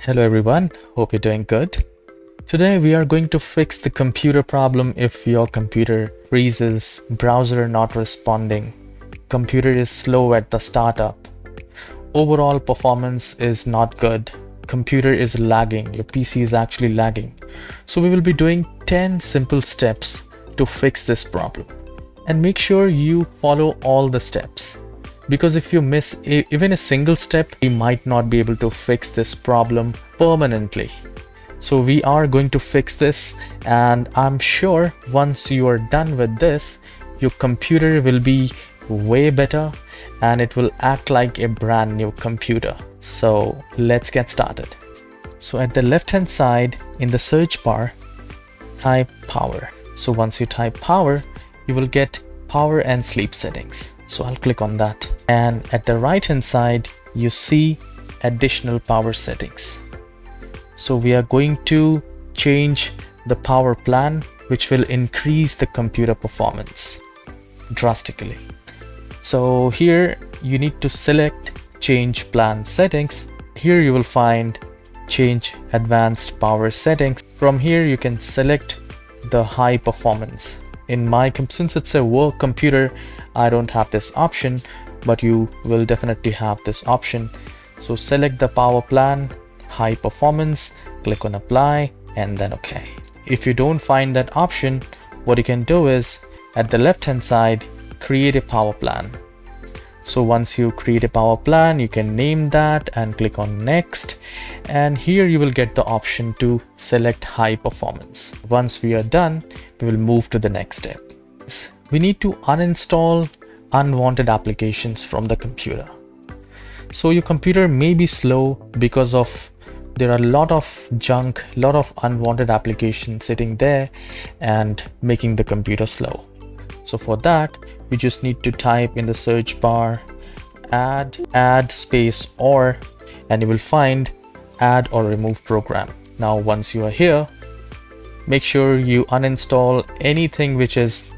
Hello everyone, hope you're doing good. Today we are going to fix the computer problem if your computer freezes, browser not responding, computer is slow at the startup, overall performance is not good, computer is lagging, your PC is actually lagging. So we will be doing 10 simple steps to fix this problem. And make sure you follow all the steps because if you miss a, even a single step you might not be able to fix this problem permanently. So we are going to fix this and i'm sure once you are done with this your computer will be way better and it will act like a brand new computer. So let's get started. So at the left hand side in the search bar type power. So once you type power you will get power and sleep settings. So I'll click on that. And at the right hand side you see additional power settings. So we are going to change the power plan which will increase the computer performance drastically. So here you need to select change plan settings. Here you will find change advanced power settings. From here you can select the high performance in my since it's a work computer I don't have this option but you will definitely have this option. So select the power plan high performance click on apply and then okay if you don't find that option what you can do is at the left hand side create a power plan so once you create a power plan you can name that and click on next and here you will get the option to select high performance once we are done we will move to the next step we need to uninstall unwanted applications from the computer. So your computer may be slow because of there are a lot of junk, a lot of unwanted applications sitting there and making the computer slow. So for that, we just need to type in the search bar add add space or and you will find add or remove program. Now once you are here, make sure you uninstall anything which is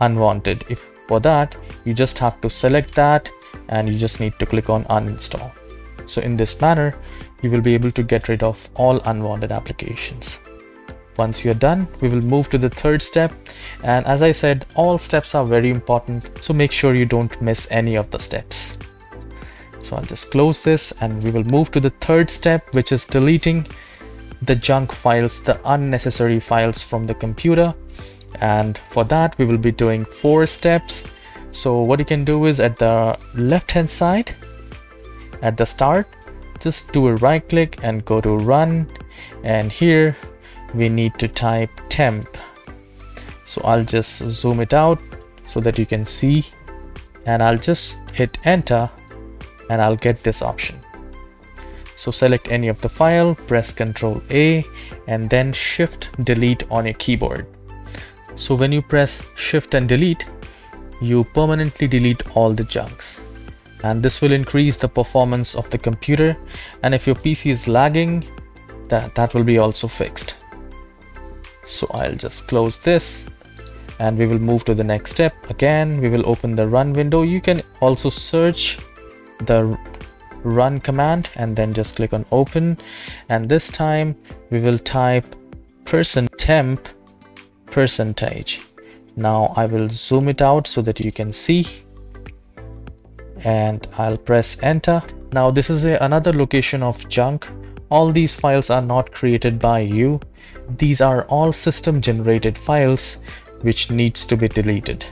unwanted. If for that you just have to select that and you just need to click on uninstall. So in this manner you will be able to get rid of all unwanted applications once you're done we will move to the third step. And as I said all steps are very important so make sure you don't miss any of the steps. So I'll just close this and we will move to the third step which is deleting the junk files the unnecessary files from the computer. And for that we will be doing four steps. So what you can do is at the left hand side at the start just do a right click and go to run. And here we need to type temp so I'll just zoom it out so that you can see and I'll just hit enter and I'll get this option so select any of the file press ctrl a and then shift delete on your keyboard so when you press shift and delete, you permanently delete all the junks. And this will increase the performance of the computer. And if your PC is lagging, that, that will be also fixed. So I'll just close this and we will move to the next step. Again, we will open the run window. You can also search the run command and then just click on open. And this time we will type person temp percentage now I will zoom it out so that you can see and I'll press enter now this is a, another location of junk all these files are not created by you these are all system generated files which needs to be deleted.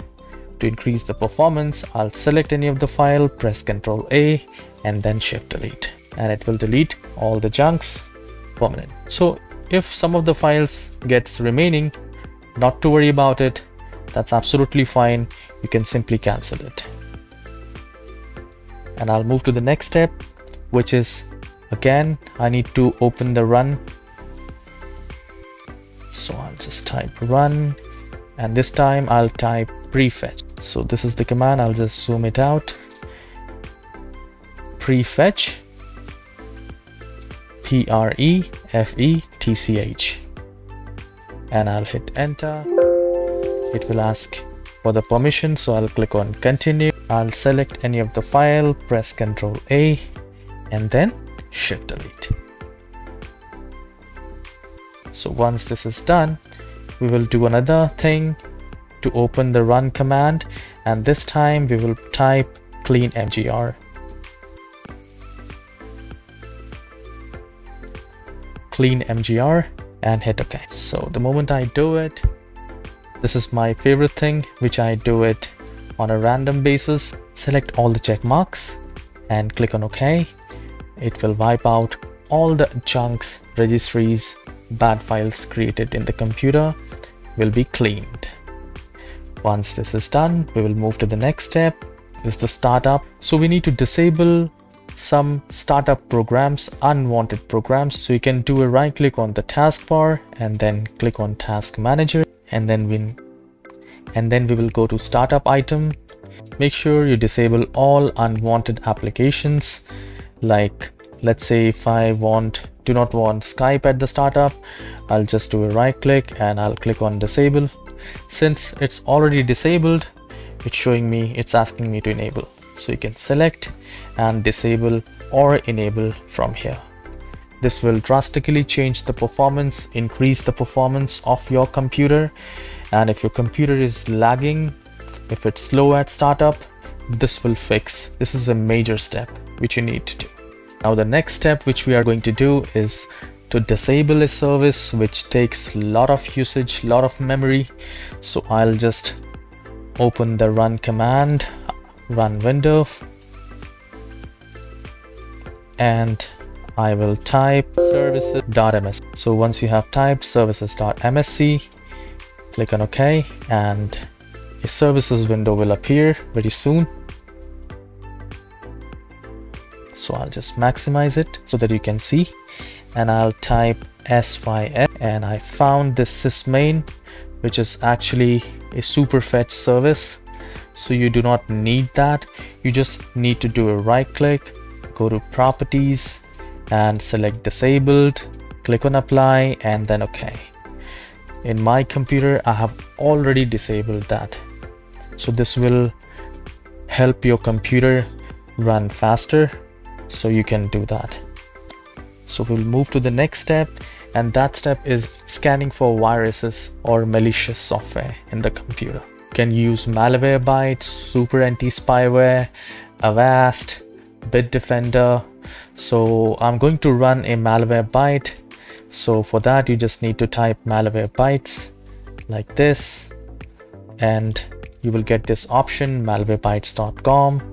To increase the performance I'll select any of the file press ctrl a and then shift delete. And it will delete all the junks permanent. So if some of the files gets remaining not to worry about it. That's absolutely fine. You can simply cancel it. And I'll move to the next step which is again I need to open the run so I'll just type run and this time I'll type prefetch so this is the command I'll just zoom it out prefetch P R E F E T C H and I'll hit enter. It will ask for the permission so I'll click on continue. I'll select any of the file, press Ctrl A and then shift delete. So once this is done, we will do another thing to open the run command and this time we will type clean mgr. Clean mgr and hit OK. So the moment I do it, this is my favorite thing, which I do it on a random basis. Select all the check marks and click on OK. It will wipe out all the chunks, registries, bad files created in the computer will be cleaned. Once this is done, we will move to the next step is the startup. So we need to disable some startup programs, unwanted programs. So you can do a right click on the taskbar and then click on task manager and then we and then we will go to startup item. Make sure you disable all unwanted applications like let's say if I want do not want Skype at the startup I'll just do a right click and I'll click on disable. Since it's already disabled it's showing me it's asking me to enable. So you can select and disable or enable from here. This will drastically change the performance increase the performance of your computer. And if your computer is lagging if it's slow at startup this will fix. This is a major step which you need to do now the next step which we are going to do is to disable a service which takes a lot of usage, lot of memory. So I'll just open the run command, run window, and I will type services.msc. So once you have typed services.msc, click on OK and a services window will appear very soon so I'll just maximize it so that you can see. And I'll type sys and I found this sysmain which is actually a superfetch service. So you do not need that. You just need to do a right click go to properties and select disabled click on apply and then okay. In my computer I have already disabled that. So this will help your computer run faster so you can do that. So we'll move to the next step and that step is scanning for viruses or malicious software in the computer. You can use malware malwarebytes super anti-spyware avast bitdefender. So i'm going to run a malwarebyte so for that you just need to type malware malwarebytes like this and you will get this option malwarebytes.com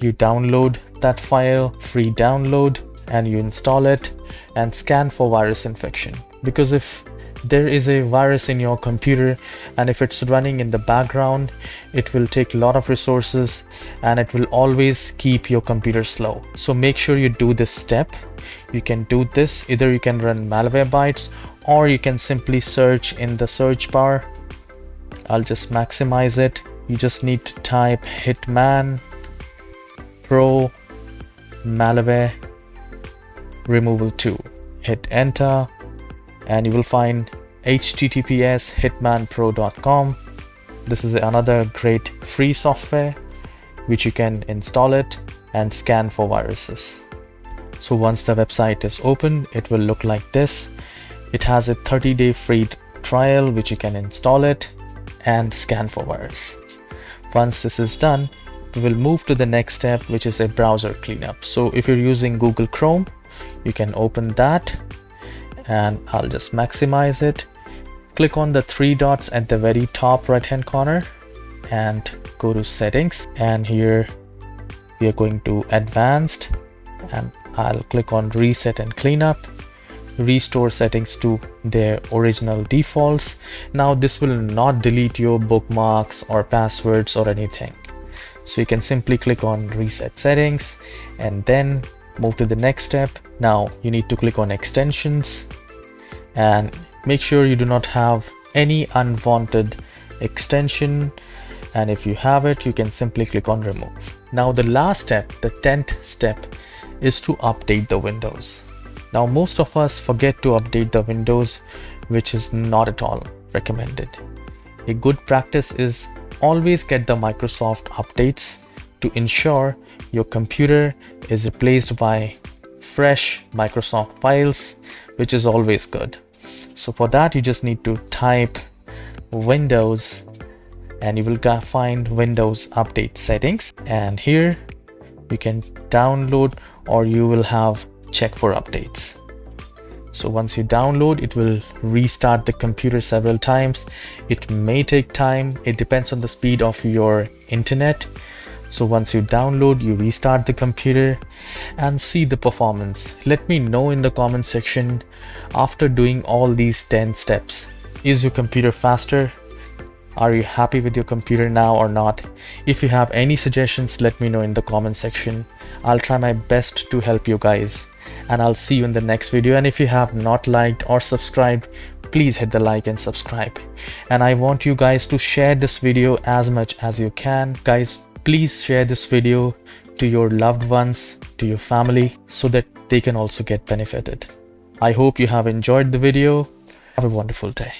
you download that file free download and you install it and scan for virus infection. Because if there is a virus in your computer and if it's running in the background it will take a lot of resources and it will always keep your computer slow. So make sure you do this step. You can do this. Either you can run malwarebytes or you can simply search in the search bar. I'll just maximize it. You just need to type hitman pro malware removal 2 hit enter and you will find https hitmanpro.com this is another great free software which you can install it and scan for viruses. So once the website is open it will look like this. It has a 30 day free trial which you can install it and scan for viruses. once this is done we will move to the next step which is a browser cleanup. So if you're using google chrome you can open that and i'll just maximize it. Click on the three dots at the very top right hand corner and go to settings. And here we are going to advanced and I'll click on reset and cleanup. Restore settings to their original defaults. Now this will not delete your bookmarks or passwords or anything so you can simply click on reset settings and then move to the next step. Now you need to click on extensions and make sure you do not have any unwanted extension and if you have it you can simply click on remove. Now the last step, the 10th step is to update the windows. Now most of us forget to update the windows which is not at all recommended. A good practice is always get the Microsoft updates to ensure your computer is replaced by fresh Microsoft files, which is always good. So for that, you just need to type Windows and you will find Windows Update settings. And here you can download or you will have check for updates. So once you download, it will restart the computer several times. It may take time. It depends on the speed of your internet. So once you download, you restart the computer and see the performance. Let me know in the comment section after doing all these 10 steps. Is your computer faster? Are you happy with your computer now or not? If you have any suggestions, let me know in the comment section. I'll try my best to help you guys and I'll see you in the next video. And if you have not liked or subscribed, please hit the like and subscribe. And I want you guys to share this video as much as you can. Guys, please share this video to your loved ones, to your family, so that they can also get benefited. I hope you have enjoyed the video. Have a wonderful day.